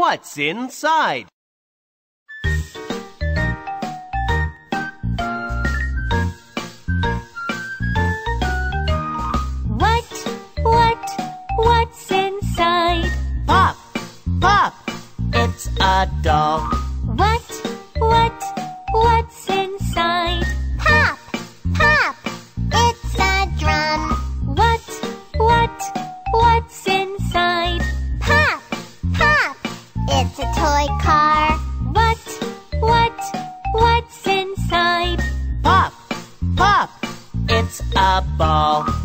What's inside? What, what, what's inside? Pop! Pop! It's a doll. What, what, what's inside? Pop, pop, it's a drum. What, what, it's a toy car. What, what, what's inside? Pop! Pop! It's a ball.